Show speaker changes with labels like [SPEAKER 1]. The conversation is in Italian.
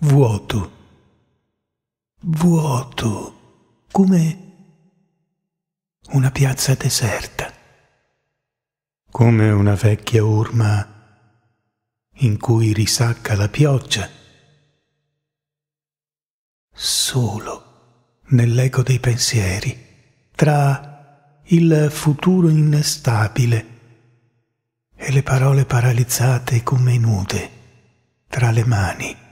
[SPEAKER 1] vuoto, vuoto, come una piazza deserta, come una vecchia urma in cui risacca la pioggia, solo nell'eco dei pensieri, tra il futuro instabile e le parole paralizzate come nude tra le mani.